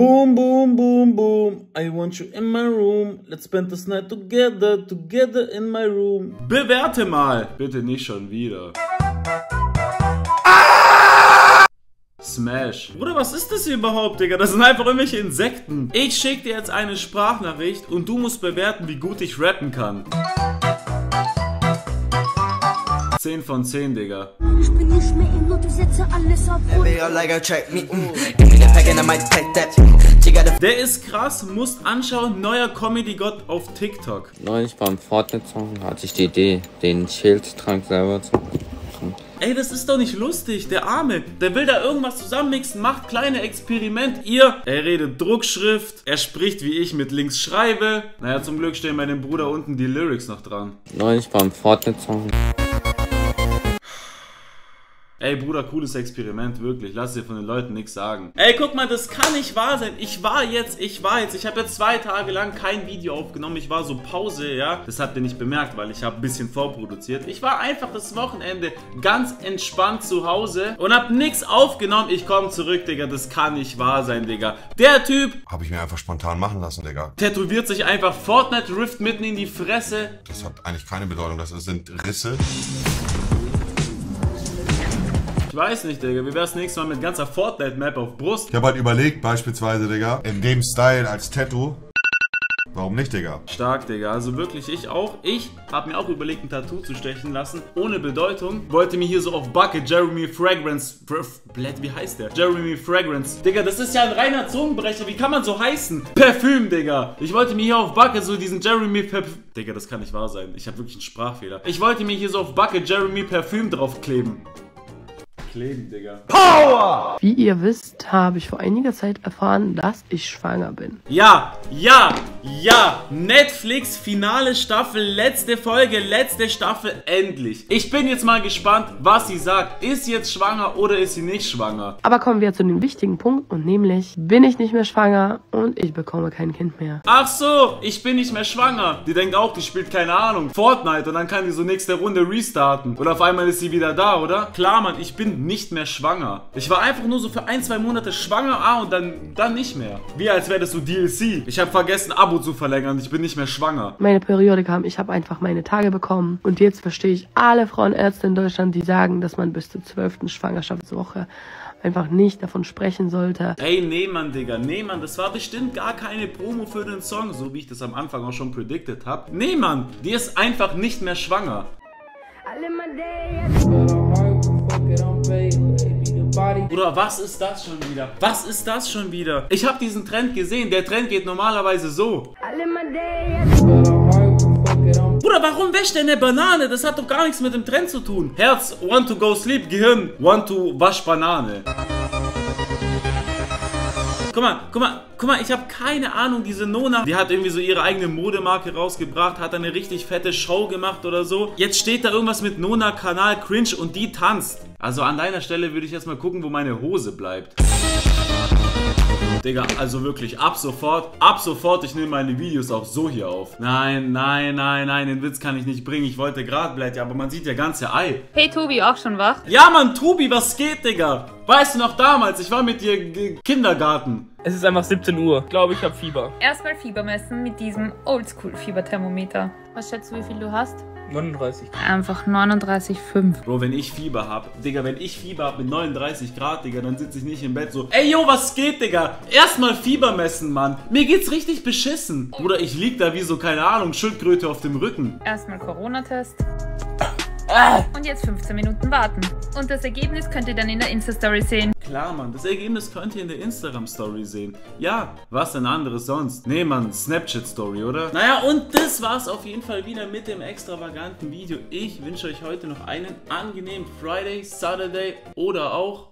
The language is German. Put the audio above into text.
Boom, boom, boom, boom. I want you in my room. Let's spend this night together, together in my room. Bewerte mal. Bitte nicht schon wieder. Smash. Bruder, was ist das hier überhaupt, Digga? Das sind einfach irgendwelche Insekten. Ich schick dir jetzt eine Sprachnachricht und du musst bewerten, wie gut ich rappen kann. 10 von 10, Digga. Ich bin nicht mehr in Not, du setze alles auf Der ist krass, musst anschauen. Neuer Comedy-Gott auf TikTok. Neulich beim Fortnite-Song hatte ich die Idee, den Schildtrank selber zu machen. Ey, das ist doch nicht lustig. Der Arme, der will da irgendwas zusammenmixen, macht kleine Experiment. Ihr, er redet Druckschrift, er spricht wie ich mit links schreibe. Naja, zum Glück stehen bei dem Bruder unten die Lyrics noch dran. Neulich beim Fortnite-Song Ey, Bruder, cooles Experiment, wirklich. Lass dir von den Leuten nichts sagen. Ey, guck mal, das kann nicht wahr sein. Ich war jetzt, ich war jetzt, ich habe jetzt zwei Tage lang kein Video aufgenommen. Ich war so Pause, ja. Das habt ihr nicht bemerkt, weil ich habe ein bisschen vorproduziert. Ich war einfach das Wochenende ganz entspannt zu Hause und hab nichts aufgenommen. Ich komme zurück, Digga. Das kann nicht wahr sein, Digga. Der Typ Habe ich mir einfach spontan machen lassen, Digga. tätowiert sich einfach Fortnite Rift mitten in die Fresse. Das hat eigentlich keine Bedeutung. Das sind Risse. Ich weiß nicht, Digga. Wie wär's nächstes Mal mit ganzer Fortnite-Map auf Brust? Ich habe halt überlegt, beispielsweise, Digga, in dem Style als Tattoo. Warum nicht, Digga? Stark, Digga. Also wirklich, ich auch. Ich habe mir auch überlegt, ein Tattoo zu stechen lassen. Ohne Bedeutung. Wollte mir hier so auf Backe Jeremy Fragrance. Fr Blät, wie heißt der? Jeremy Fragrance. Digga, das ist ja ein reiner Zungenbrecher. Wie kann man so heißen? Parfüm, Digga. Ich wollte mir hier auf Backe so diesen Jeremy. Digga, das kann nicht wahr sein. Ich habe wirklich einen Sprachfehler. Ich wollte mir hier so auf Backe Jeremy Parfüm draufkleben. Kleben, Digga. Wie ihr wisst, habe ich vor einiger Zeit erfahren, dass ich schwanger bin. Ja, ja, ja. Netflix, finale Staffel, letzte Folge, letzte Staffel, endlich. Ich bin jetzt mal gespannt, was sie sagt. Ist sie jetzt schwanger oder ist sie nicht schwanger? Aber kommen wir zu dem wichtigen Punkt und nämlich bin ich nicht mehr schwanger und ich bekomme kein Kind mehr. Ach so, ich bin nicht mehr schwanger. Die denkt auch, die spielt keine Ahnung. Fortnite und dann kann die so nächste Runde restarten. Und auf einmal ist sie wieder da, oder? Klar, Mann, ich bin nicht mehr schwanger. Ich war einfach nur so für ein, zwei Monate schwanger, ah, und dann, dann nicht mehr. Wie als wäre das so DLC. Ich habe vergessen, Abo zu verlängern. Ich bin nicht mehr schwanger. Meine Periode kam, ich habe einfach meine Tage bekommen und jetzt verstehe ich alle Frauenärzte in Deutschland, die sagen, dass man bis zur 12. Schwangerschaftswoche einfach nicht davon sprechen sollte. Ey, nee, Mann, Digga, nee, Mann, das war bestimmt gar keine Promo für den Song, so wie ich das am Anfang auch schon predicted hab. Nee, Mann, die ist einfach nicht mehr schwanger. Bruder, was ist das schon wieder? Was ist das schon wieder? Ich habe diesen Trend gesehen. Der Trend geht normalerweise so. Bruder, warum wäscht er eine Banane? Das hat doch gar nichts mit dem Trend zu tun. Herz, want to go sleep, Gehirn, want to wasch Banane. Guck mal, guck mal, guck mal, ich habe keine Ahnung, diese Nona, die hat irgendwie so ihre eigene Modemarke rausgebracht, hat eine richtig fette Show gemacht oder so. Jetzt steht da irgendwas mit Nona Kanal Cringe und die tanzt. Also an deiner Stelle würde ich erstmal gucken, wo meine Hose bleibt. Digga, also wirklich, ab sofort, ab sofort, ich nehme meine Videos auch so hier auf. Nein, nein, nein, nein, den Witz kann ich nicht bringen. Ich wollte gerade blättern, aber man sieht ja ganze Ei. Hey Tobi, auch schon wach? Ja, Mann, Tobi, was geht, Digga? Weißt du noch damals, ich war mit dir Kindergarten. Es ist einfach 17 Uhr. Ich glaube, ich habe Fieber. Erstmal Fieber messen mit diesem Oldschool-Fieberthermometer. Was schätzt du, wie viel du hast? 39. Einfach 39,5. Bro, wenn ich Fieber hab, Digga, wenn ich Fieber hab mit 39 Grad, Digga, dann sitze ich nicht im Bett so, ey, yo, was geht, Digga? Erstmal Fieber messen, Mann. Mir geht's richtig beschissen. Bruder, ich lieg da wie so, keine Ahnung, Schildkröte auf dem Rücken. Erstmal Corona-Test. Und jetzt 15 Minuten warten. Und das Ergebnis könnt ihr dann in der Insta-Story sehen. Klar, Mann, das Ergebnis könnt ihr in der Instagram-Story sehen. Ja, was denn anderes sonst? Nee, Mann, Snapchat-Story, oder? Naja, und das war's auf jeden Fall wieder mit dem extravaganten Video. Ich wünsche euch heute noch einen angenehmen Friday, Saturday oder auch...